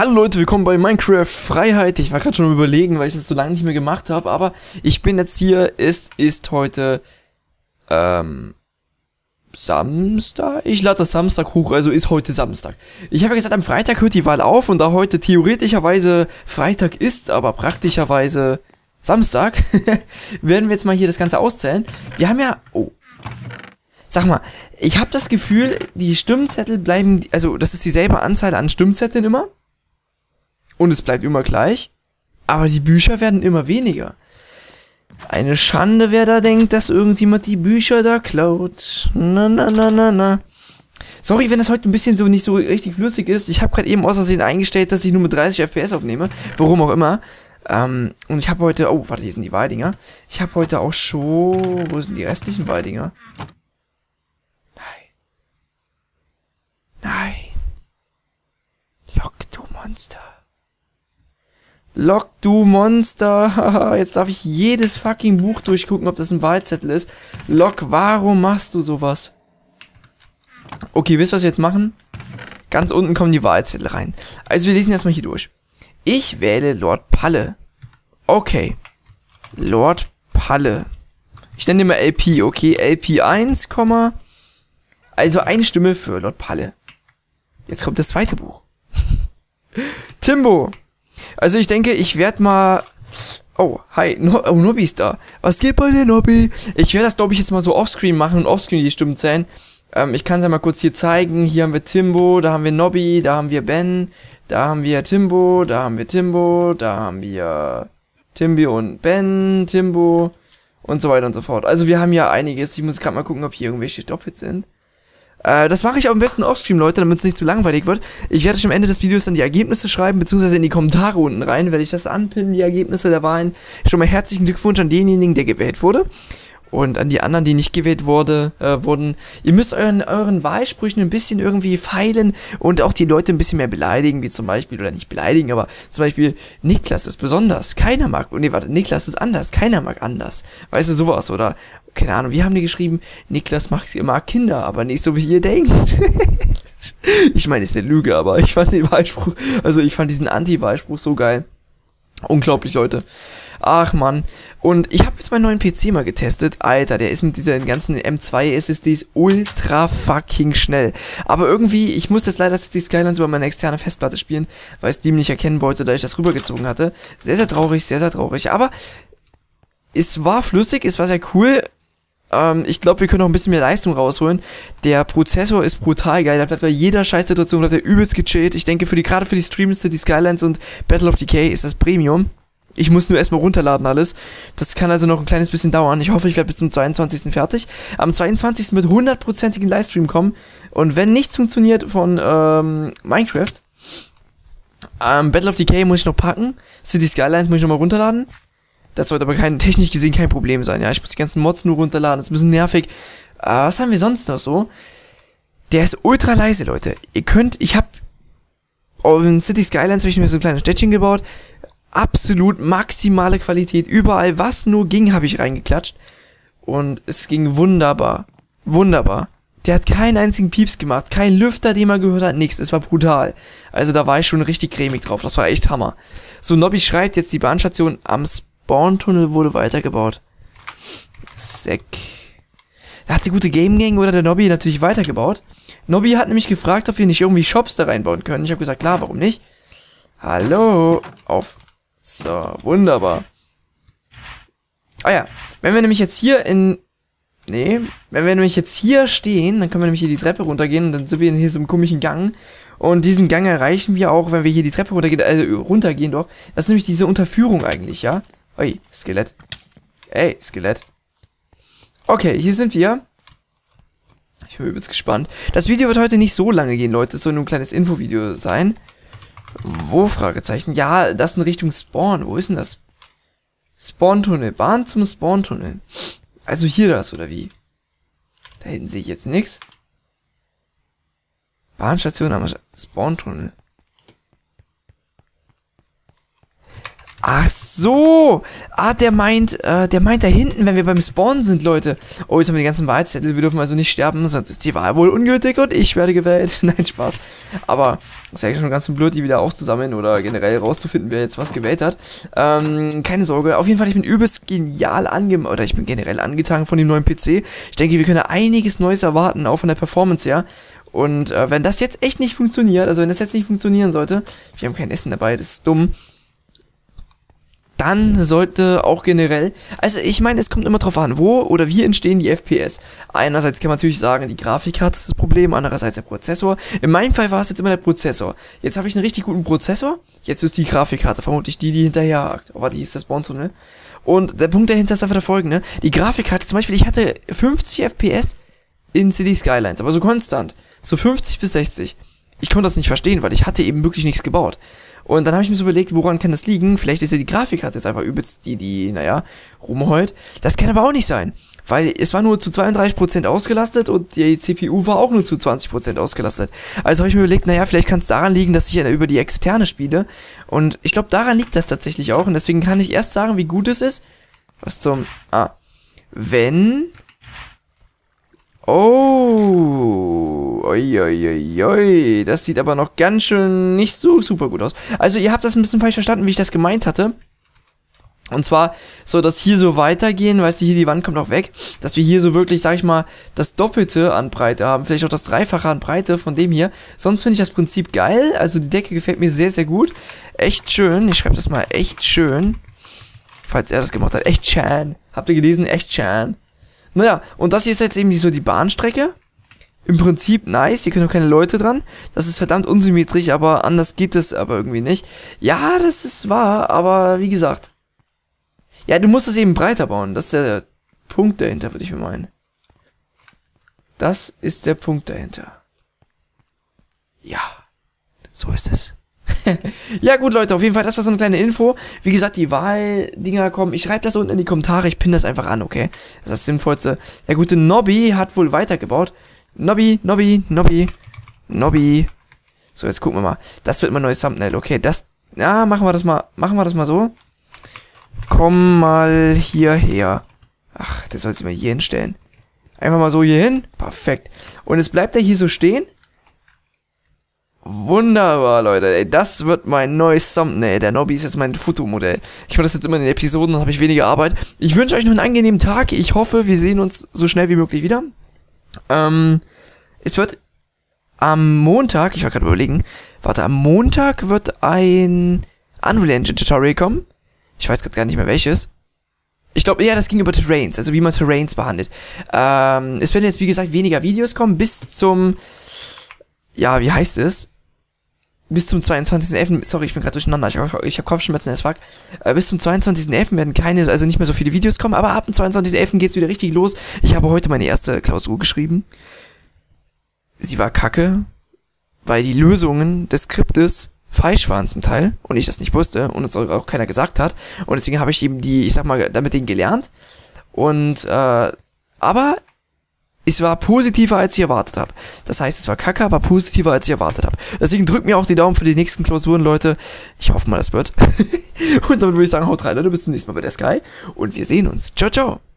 Hallo Leute, willkommen bei Minecraft Freiheit. Ich war gerade schon überlegen, weil ich das so lange nicht mehr gemacht habe, aber ich bin jetzt hier. Es ist heute ähm Samstag. Ich lade das Samstag hoch, also ist heute Samstag. Ich habe ja gesagt, am Freitag hört die Wahl auf und da heute theoretischerweise Freitag ist, aber praktischerweise Samstag, werden wir jetzt mal hier das Ganze auszählen. Wir haben ja, oh, Sag mal, ich habe das Gefühl, die Stimmzettel bleiben, also das ist dieselbe Anzahl an Stimmzetteln immer. Und es bleibt immer gleich. Aber die Bücher werden immer weniger. Eine Schande, wer da denkt, dass irgendjemand die Bücher da klaut. Na, na, na, na, na. Sorry, wenn das heute ein bisschen so nicht so richtig flüssig ist. Ich habe gerade eben aus Versehen eingestellt, dass ich nur mit 30 FPS aufnehme. Warum auch immer. Ähm, und ich habe heute... Oh, warte, hier sind die Waldinger. Ich habe heute auch schon... Wo sind die restlichen Waldinger? Nein. Lock, du Monster. Lock, du Monster. Jetzt darf ich jedes fucking Buch durchgucken, ob das ein Wahlzettel ist. Lock, warum machst du sowas? Okay, wisst ihr, was wir jetzt machen? Ganz unten kommen die Wahlzettel rein. Also wir lesen erstmal hier durch. Ich wähle Lord Palle. Okay. Lord Palle. Ich nenne mal LP, okay? LP1, also eine Stimme für Lord Palle. Jetzt kommt das zweite Buch. Timbo. Also ich denke, ich werde mal... Oh, hi, no oh, Nobby ist da. Was geht bei dir, Nobby? Ich werde das, glaube ich, jetzt mal so offscreen machen und offscreen die Stimmen zählen. Ähm, ich kann es ja mal kurz hier zeigen. Hier haben wir Timbo, da haben wir Nobby, da haben wir Ben, da haben wir Timbo, da haben wir Timbo, da haben wir Timby und Ben, Timbo und so weiter und so fort. Also wir haben ja einiges. Ich muss gerade mal gucken, ob hier irgendwelche doppelt sind. Äh, das mache ich am besten offstream, Leute, damit es nicht zu langweilig wird. Ich werde euch am Ende des Videos dann die Ergebnisse schreiben, beziehungsweise in die Kommentare unten rein, werde ich das anpinnen, die Ergebnisse der Wahlen. Schon mal herzlichen Glückwunsch an denjenigen, der gewählt wurde. Und an die anderen, die nicht gewählt wurde, äh, wurden. Ihr müsst euren, euren Wahlsprüchen ein bisschen irgendwie feilen und auch die Leute ein bisschen mehr beleidigen, wie zum Beispiel, oder nicht beleidigen, aber zum Beispiel, Niklas ist besonders, keiner mag, nee, warte, Niklas ist anders, keiner mag anders. Weißt du, sowas, oder, keine Ahnung, wie haben die geschrieben, Niklas macht, mag Kinder, aber nicht so, wie ihr denkt. ich meine, ist eine Lüge, aber ich fand den Wahlspruch, also ich fand diesen Anti-Wahlspruch so geil. Unglaublich, Leute. Ach man. Und ich habe jetzt meinen neuen PC mal getestet. Alter, der ist mit dieser ganzen M2 SSDs ultra fucking schnell. Aber irgendwie, ich muss jetzt leider City Skylines über meine externe Festplatte spielen, weil Steam nicht erkennen wollte, da ich das rübergezogen hatte. Sehr, sehr traurig, sehr, sehr traurig. Aber es war flüssig, es war sehr cool. Ähm, ich glaube, wir können noch ein bisschen mehr Leistung rausholen. Der Prozessor ist brutal geil. Da bleibt bei jeder Scheißsituation bleibt er übelst gechillt. Ich denke, für die, gerade für die Streams, die Skylines und Battle of Decay ist das Premium. Ich muss nur erstmal runterladen alles. Das kann also noch ein kleines bisschen dauern. Ich hoffe, ich werde bis zum 22. fertig. Am 22. mit hundertprozentigen Livestream kommen. Und wenn nichts funktioniert von ähm, Minecraft, ähm, Battle of Decay muss ich noch packen. City Skylines muss ich nochmal runterladen. Das sollte aber kein, technisch gesehen kein Problem sein. Ja, ich muss die ganzen Mods nur runterladen. Das ist ein bisschen nervig. Äh, was haben wir sonst noch so? Der ist ultra leise, Leute. Ihr könnt, ich habe in City Skylines habe ich mir so ein kleines Städtchen gebaut. Absolut maximale Qualität. Überall, was nur ging, habe ich reingeklatscht. Und es ging wunderbar. Wunderbar. Der hat keinen einzigen Pieps gemacht. Kein Lüfter, den man gehört hat, nichts. Es war brutal. Also da war ich schon richtig cremig drauf. Das war echt Hammer. So, Nobby schreibt jetzt die Bahnstation am Sp Spawntunnel wurde weitergebaut. Sek. Da hat die gute Game Gang oder der Nobby natürlich weitergebaut. Nobby hat nämlich gefragt, ob wir nicht irgendwie Shops da reinbauen können. Ich habe gesagt, klar, warum nicht? Hallo. Auf. So, wunderbar. Ah ja, wenn wir nämlich jetzt hier in... Nee, wenn wir nämlich jetzt hier stehen, dann können wir nämlich hier die Treppe runtergehen und dann sind wir in hier so einem komischen Gang. Und diesen Gang erreichen wir auch, wenn wir hier die Treppe runtergehen, also runtergehen doch. Das ist nämlich diese Unterführung eigentlich, ja? Ui, Skelett. Ey, Skelett. Okay, hier sind wir. Ich bin übelst gespannt. Das Video wird heute nicht so lange gehen, Leute. Es soll nur ein kleines Infovideo sein. Wo? Fragezeichen. Ja, das in Richtung Spawn. Wo ist denn das? Spawntunnel. Bahn zum Spawntunnel. Also hier das, oder wie? Da hinten sehe ich jetzt nichts. Bahnstation am Spawntunnel. Ach so. Ah, der meint, äh, der meint da hinten, wenn wir beim Spawn sind, Leute. Oh, jetzt haben wir die ganzen Wahlzettel. Wir dürfen also nicht sterben, sonst ist die Wahl wohl ungültig und ich werde gewählt. Nein, Spaß. Aber ist ja schon ganz blöd, die wieder aufzusammeln oder generell rauszufinden, wer jetzt was gewählt hat. Ähm, keine Sorge. Auf jeden Fall, ich bin übelst genial ange... Oder ich bin generell angetan von dem neuen PC. Ich denke, wir können einiges Neues erwarten, auch von der Performance her. Und äh, wenn das jetzt echt nicht funktioniert, also wenn das jetzt nicht funktionieren sollte, wir haben kein Essen dabei, das ist dumm, dann sollte auch generell, also ich meine, es kommt immer drauf an, wo oder wie entstehen die FPS. Einerseits kann man natürlich sagen, die Grafikkarte ist das Problem, andererseits der Prozessor. In meinem Fall war es jetzt immer der Prozessor. Jetzt habe ich einen richtig guten Prozessor, jetzt ist die Grafikkarte vermutlich die, die hinterherhakt. Aber die ist das Spawn-Tunnel. Und der Punkt dahinter ist einfach der folgende. Die Grafikkarte, zum Beispiel, ich hatte 50 FPS in City Skylines, aber so konstant. So 50 bis 60. Ich konnte das nicht verstehen, weil ich hatte eben wirklich nichts gebaut. Und dann habe ich mir so überlegt, woran kann das liegen? Vielleicht ist ja die Grafikkarte jetzt einfach übelst die, die, naja, rumheult. Das kann aber auch nicht sein. Weil es war nur zu 32% ausgelastet und die CPU war auch nur zu 20% ausgelastet. Also habe ich mir überlegt, naja, vielleicht kann es daran liegen, dass ich ja über die externe spiele. Und ich glaube, daran liegt das tatsächlich auch. Und deswegen kann ich erst sagen, wie gut es ist. Was zum... Ah. Wenn... Oh Uiuiui, das sieht aber noch ganz schön nicht so super gut aus. Also ihr habt das ein bisschen falsch verstanden, wie ich das gemeint hatte. Und zwar soll das hier so weitergehen, weißt du, hier die Wand kommt auch weg, dass wir hier so wirklich, sag ich mal, das Doppelte an Breite haben, vielleicht auch das Dreifache an Breite von dem hier. Sonst finde ich das Prinzip geil, also die Decke gefällt mir sehr, sehr gut. Echt schön, ich schreibe das mal, echt schön. Falls er das gemacht hat, echt schön. Habt ihr gelesen? Echt schön. Naja, und das hier ist jetzt eben so die Bahnstrecke im Prinzip nice, hier können auch keine Leute dran. Das ist verdammt unsymmetrisch, aber anders geht es aber irgendwie nicht. Ja, das ist wahr, aber wie gesagt. Ja, du musst es eben breiter bauen. Das ist der Punkt dahinter, würde ich mir meinen. Das ist der Punkt dahinter. Ja, so ist es. ja gut, Leute, auf jeden Fall, das war so eine kleine Info. Wie gesagt, die Wahldinger kommen. Ich schreibe das unten in die Kommentare, ich pinne das einfach an, okay? Das ist das Sinnvollste. Der gute Nobby hat wohl weitergebaut. Nobby, Nobby, Nobby, Nobby. So, jetzt gucken wir mal. Das wird mein neues Thumbnail. Okay, das... Ja, machen wir das mal. Machen wir das mal so. Komm mal hierher. Ach, der soll sich mal hier hinstellen. Einfach mal so hier hin. Perfekt. Und jetzt bleibt er hier so stehen. Wunderbar, Leute. Ey, das wird mein neues Thumbnail. Der Nobby ist jetzt mein Fotomodell. Ich mache das jetzt immer in den Episoden, dann habe ich weniger Arbeit. Ich wünsche euch noch einen angenehmen Tag. Ich hoffe, wir sehen uns so schnell wie möglich wieder. Ähm, es wird am Montag, ich war gerade überlegen, warte, am Montag wird ein Unreal Engine Tutorial kommen. Ich weiß gerade gar nicht mehr welches. Ich glaube, ja, das ging über Terrains, also wie man Terrains behandelt. Ähm, es werden jetzt, wie gesagt, weniger Videos kommen bis zum, ja, wie heißt es? Bis zum 22.11. Sorry, ich bin gerade durcheinander. Ich habe hab Kopfschmerzen, as fuck. Äh, bis zum 22.11. werden keine, also nicht mehr so viele Videos kommen, aber ab dem 22.11. geht's wieder richtig los. Ich habe heute meine erste Klausur geschrieben. Sie war kacke, weil die Lösungen des Skriptes falsch waren zum Teil und ich das nicht wusste und uns auch keiner gesagt hat. Und deswegen habe ich eben die, ich sag mal, damit den gelernt. Und, äh, aber es war positiver, als ich erwartet habe. Das heißt, es war kacke, aber positiver, als ich erwartet habe. Deswegen drückt mir auch die Daumen für die nächsten Klausuren, Leute. Ich hoffe mal, das wird. und damit würde ich sagen, haut rein, Leute. Bis zum nächsten Mal bei der Sky. Und wir sehen uns. Ciao, ciao.